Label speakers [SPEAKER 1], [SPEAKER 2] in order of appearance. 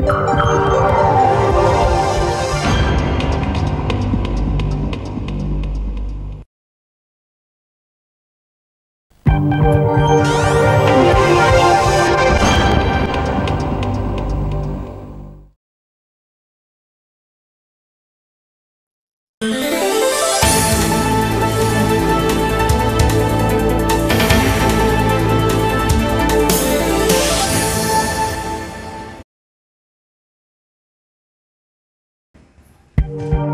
[SPEAKER 1] Música you.